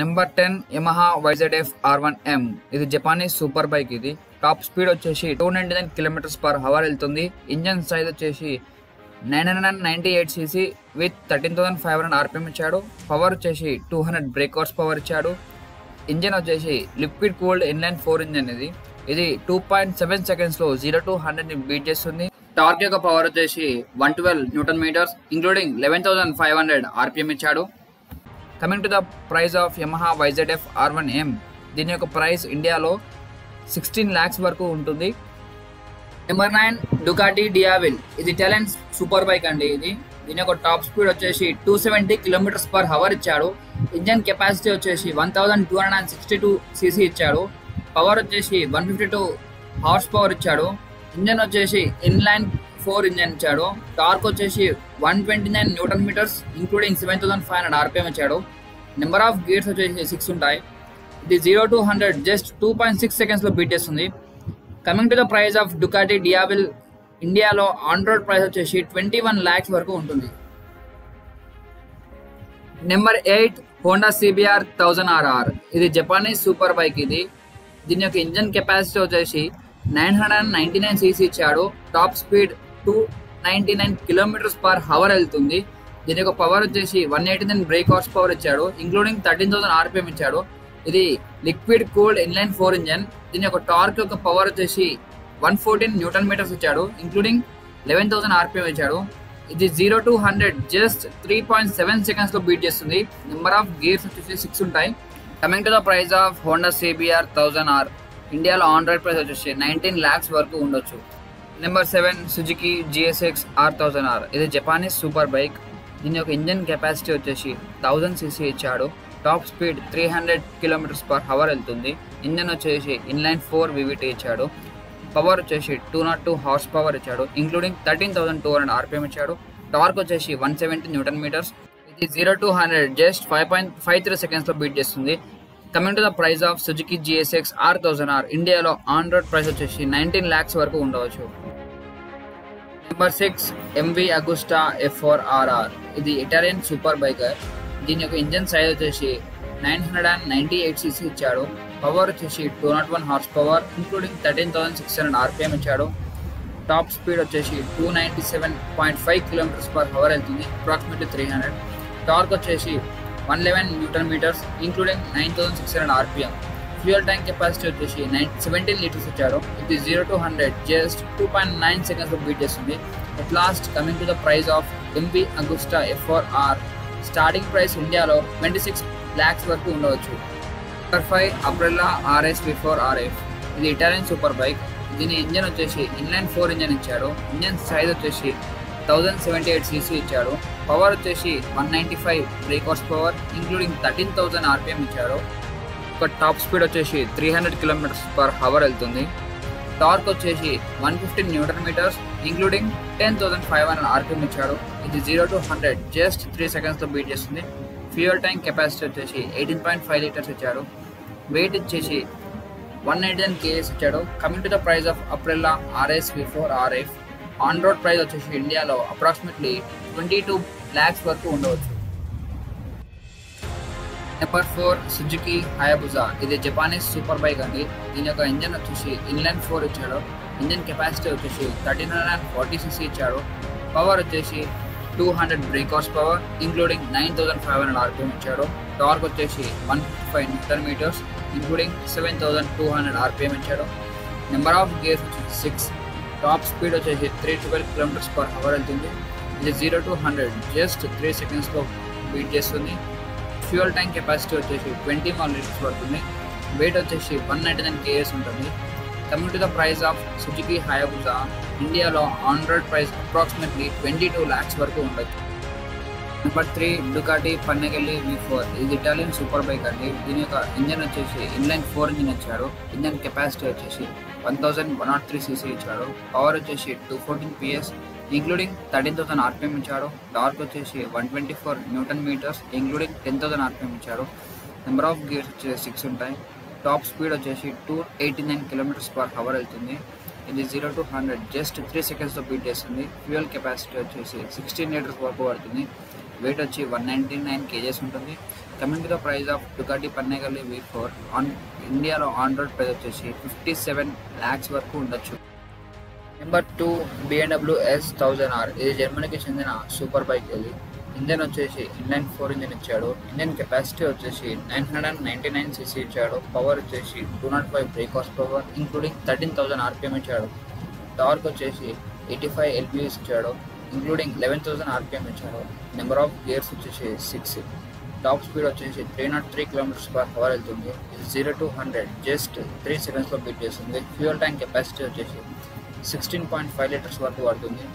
Number ten Yamaha YZF R one M. ఇది Japanese super bike ఇది. Top speed వచ్చేసి two ninety nine kilometres per hour వెళ్తుంది. Engine size వచ్చేసి nine hundred and ninety eight CC with thirteen thousand five hundred RPM ఇచ్చాడు. Power వచ్చేసి two hundred brake hours power ఇచ్చాడు. Engine వచ్చేసి liquid cooled inline four engine ఇది. ఇది two point seven సెకండ్స్లో zero to హండ్రెడ్ని beat చేస్తుంది. టార్క్ యొక్క పవర్ వచ్చేసి one twelve Newton metres including eleven thousand five hundred RPM ఇచ్చాడు. Coming to the price of Yamaha YZF R one M దీని యొక్క ప్రైస్ ఇండియాలో సిక్స్టీన్ ల్యాక్స్ వరకు ఉంటుంది. నెంబర్ నైన్ డుకాటి డియావిల్ ఇది టాలెంట్ సూపర్ బైక్ అండి ఇది. దీని యొక్క టాప్ స్పీడ్ వచ్చేసి two seventy kilometres per hour ఇచ్చాడు. ఇంజన్ కెపాసిటీ వచ్చేసి one thousand two hundred and sixty two CC ఇచ్చాడు. పవర్ వచ్చేసి one fifty two horse power ఇచ్చాడు. ఇంజన్ వచ్చేసి ఇన్లైన్ ఫోర్ ఇంజన్ ఇచ్చాడు. టార్క్ వచ్చేసి one twenty nine Newton metres including seven thousand five hundred RPM ఇచ్చాడు number of gears వచ్చేసి six ఉంటాయి. ఇది zero to hundred just two point six సెకండ్స్లో beat చేస్తుంది. Coming to the price of Ducati Diavel ఇండియాలో on road price వచ్చేసి twenty one lakhs వరకు ఉంటుంది. Number eight Honda CBR thousand RR ఇది జపానీస్ సూపర్ బైక్ ఇది. దీని యొక్క ఇంజన్ కెపాసిటీ వచ్చేసి nine hundred and ninety nine CC ఇచ్చాడు. Top speed two ninety nine kilometres per hour వెళ్తుంది. దీని యొక్క పవర్ వచ్చేసి one eighty nine brake horse power ఇచ్చాడు. ఇంక్లూడింగ్ థర్టీన్ థౌసండ్ ఆర్పిఎం ఇచ్చాడు. ఇది liquid cooled inline four engine దీని యొక్క టార్క్ యొక్క పవర్ వచ్చేసి వన్ ఫోర్టీన్ న్యూటన్ మీటర్స్ ఇచ్చాడు. ఇంక్లూడింగ్ లెవెన్ థౌసండ్ ఆర్పిఎం ఇచ్చాడు. ఇది zero to hundred just three point seven సెకండ్స్లో బీట్ చేస్తుంది. నెంబర్ ఆఫ్ గేర్స్ వచ్చేసి సిక్స్ ఉంటాయి. Coming to the price of Honda CBR thousand R ఇండియాలో ఆన్ రైడ్ ప్రైస్ వచ్చేసి nineteen lakhs వరకు ఉండొచ్చు. Number seven Suzuki GSX R thousand R. ఇది Japanese super bike. దీని యొక్క ఇంజన్ కెపాసిటీ వచ్చేసి థౌజండ్ సీసీ ఇచ్చాడు. Top speed three hundred kilometres per hour వెళ్తుంది. ఇంజన్ వచ్చేసి ఇన్లైన్ ఫోర్ వివిటీ ఇచ్చాడు. పవర్ వచ్చేసి two nought two horse power ఇచ్చాడు. Including thirteen thousand two hundred RPM ఇచ్చాడు. టార్క్ వచ్చేసి వన్ సెవెంటీ న్యూటన్ మీటర్స్. ఇది zero two hundred just five point five three సెకండ్స్లో beat చేస్తుంది. Coming to the price of Suzuki GSX R thousand R. ఇండియాలో on road price వచ్చేసి nineteen lakhs వరకు ఉండవచ్చు. Number six MV Agusta F RR ఇది Italian super biker దీని యొక్క engine size వచ్చేసి nine hundred and ninety eight CC ఇచ్చాడు. Power వచ్చేసి two nought one horse power including thirteen thousand six hundred RPM ఇచ్చాడు. టాప్ స్పీడ్ వచ్చేసి two ninety seven point five kilometres per hour వెళ్తుంది approximately three hundred torque వచ్చేసి one eleven newton metres including nine thousand six hundred RPM fuel tank capacity వచ్చేసి nine seventeen litres ఇచ్చారు ఇది zero to hundred just two point nine సెకండ్స్లో beat చేస్తుంది. At last coming to the price of MB Agusta FR R starting price ఇండియాలో twenty six lakhs వరకు ఉండవచ్చు. Super five Aprilia RS V four RF ఇది Italian super bike దీని engine వచ్చేసి inline four engine ఇచ్చాడు engine size వచ్చేసి thousand seventy eight CC ఇచ్చాడు power వచ్చేసి one ninety five brake horse power including thirteen thousand RPM ఇచ్చాడు ఒక top speed వచ్చేసి three hundred kilometres per hour వెళ్తుంది. టార్క్ వచ్చేసి one fifteen newton metres including ten thousand five hundred RPM ఇచ్చాడు. ఇది zero to hundred just three సెకండ్స్లో beat చేస్తుంది. Fuel tank capacity వచ్చేసి ఎయిటీన్ పాయింట్ ఫైవ్ లీటర్స్ ఇచ్చాడు. Weight వచ్చేసి వన్ నైంటీ నైన్ కేజీస్ ఇచ్చాడు coming to the price of Aprilia RS V four RF on road price వచ్చేసి ఇండియాలో approximately twenty two lakhs వరకు ఉండవచ్చు. నెంబర్ ఫోర్ సుజుకి హయాబుజా ఇది Japanese super bike అండి. దీని యొక్క ఇంజన్ వచ్చేసి ఇన్లైన్ ఫోర్ ఇచ్చాడు. ఇంజన్ కెపాసిటీ వచ్చేసి thirty hundred and forty six ఇచ్చాడు. పవర్ వచ్చేసి two hundred brake horse power including nine thousand five hundred RPM ఇచ్చాడు. టార్క్ వచ్చేసి one fifty five newton metres including seven thousand two hundred RPM ఇచ్చాడు. Number of gears వచ్చేసి six top speed వచ్చేసి three twelve kilometres per hour వెళ్తుంది. ఇది zero to hundred just three సెకండ్స్లో beat చేస్తుంది. Fuel tank capacity వచ్చేసి twenty one litres పడుతుంది. Weight వచ్చేసి వన్ నైంటీ నైన్ కేఎస్ ఉంటుంది. Coming to the price of Suzuki Hayabusa ఇండియాలో on road price approximately twenty two lakhs వరకు ఉండొచ్చు. Number three Ducati Panigale V four. ఇది Italian super bike అండి. దీని యొక్క ఇంజన్ వచ్చేసి ఇన్లైన్ ఫోర్ ఇంజిన్ ఇచ్చాడు ఇంజన్ కెపాసిటీ వచ్చేసి one thousand one nought three CC ఇచ్చాడు పవర్ వచ్చేసి two fourteen PS. Including thirteen thousand RPM ఇచ్చాడు టార్క్ వచ్చేసి one twenty four newton metres including ten thousand RPM ఇచ్చాడు నెంబర్ ఆఫ్ గేర్స్ వచ్చేసి six ఉంటాయి. Top speed వచ్చేసి two eighty nine kilometres per hour వెళ్తుంది. ఇది zero to hundred just three సెకండ్స్తో beat చేస్తుంది. Fuel capacity వచ్చేసి సిక్స్టీన్ లీటర్స్ వరకు పడుతుంది. వెయిట్ వచ్చి వన్ నైంటీ నైన్ కేజెస్ ఉంటుంది coming the price of Ducati Panigale V four on ఇండియాలో ఆన్ రోడ్ ప్రైస్ వచ్చేసి ఫిఫ్టీ సెవెన్ ల్యాక్స్ వరకు ఉండొచ్చు. Number two BMW S thousand R ఇది జర్మనీకి చెందిన సూపర్ బైక్ ఇది. ఇంజన్ వచ్చేసి ఇన్లైన్ ఫోర్ ఇంజన్ ఇచ్చాడు. ఇంజన్ కెపాసిటీ వచ్చేసి nine hundred and ninety nine CC ఇచ్చాడు. పవర్ వచ్చేసి two nought five brake horse power including thirteen thousand RPM ఇచ్చాడు. టార్క్ వచ్చేసి ఎయిటీ ఫైవ్ ఎల్పిఎస్ ఇచ్చాడు. ఇంక్లూడింగ్ లెవెన్ థౌసండ్ ఆర్పిఎం ఇచ్చాడు. Number of gears వచ్చేసి six. Top speed వచ్చేసి three nought three kilometres per hour వెళ్తుంది. Zero to hundred just three సెకండ్స్లో beat చేస్తుంది. Fuel tank capacity వచ్చేసి సిక్స్టీన్ పాయింట్ ఫైవ్ లీటర్స్ వరకు పడుతుంది.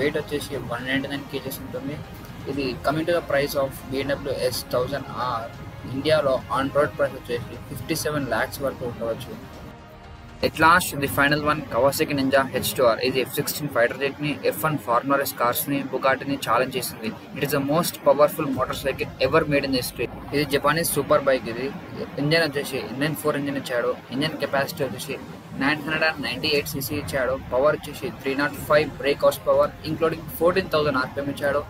వెయిట్ వచ్చేసి వన్ నైంటీ నైన్ కేజీస్ ఉంటుంది. ఇది coming to the price of BMW S thousand R ఇండియాలో ఆన్ రోడ్ ప్రైస్ వచ్చేసి ఫిఫ్టీ సెవెన్ ల్యాక్స్ వరకు ఉండవచ్చు. At last the final one Kawasaki Ninja H two R ఇది ఎఫ్ సిక్స్టీన్ ఫైటర్ జెట్ని F one farmers కార్స్ని బుగాటిని ఛాలెంజ్ చేసింది. It is the most powerful motor cycle ever made in history ఇది Japanese super bike ఇది. Engine వచ్చేసి engine four engine ఇచ్చాడు. Engine capacity వచ్చేసి nine hundred and ninety eight CC ఇచ్చాడు. పవర్ వచ్చేసి three nought five brake horse power including fourteen thousand RPM ఇచ్చాడు.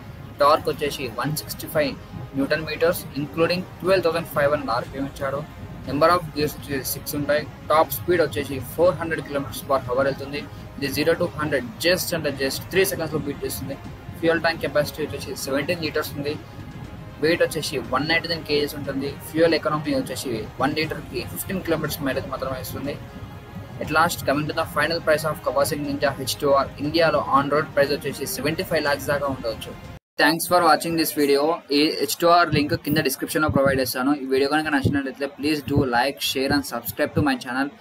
Torque వచ్చేసి one sixty five newton metres including twelve thousand five hundred RPM ఇచ్చాడు. Number of gears వచ్చేసి six ఉంటాయి. Top speed వచ్చేసి four hundred kilometres per hour వెళ్తుంది. ఇది zero to hundred just అంటే just three సెకండ్స్లో బీట్ చేస్తుంది. ఫ్యూయల్ ట్యాంక్ కెపాసిటీ వచ్చేసి సెవెంటీన్ లీటర్స్ ఉంది. వెయిట్ వచ్చేసి వన్ నైంటీ నైన్ కేజీస్ ఉంటుంది. ఫ్యూయల్ ఎకనామీ వచ్చేసి వన్ లీటర్కి ఫిఫ్టీన్ కిలోమీటర్స్ మైలేజ్ మాత్రమే ఇస్తుంది. At last coming to the final price of Kawasaki Ninja H two R ఇండియాలో ఆన్ రోడ్ ప్రైస్ వచ్చేసి సెవెంటీ ఫైవ్ ల్యాక్స్ దాకా ఉండవచ్చు thanks for watching this video ఈ హెచ్ టూ ఆర్ లింక్ కింద డిస్క్రిప్షన్లో ప్రొవైడ్ చేస్తాను. ఈ వీడియో కనుక నచ్చినట్లయితే please do like share and subscribe to my channel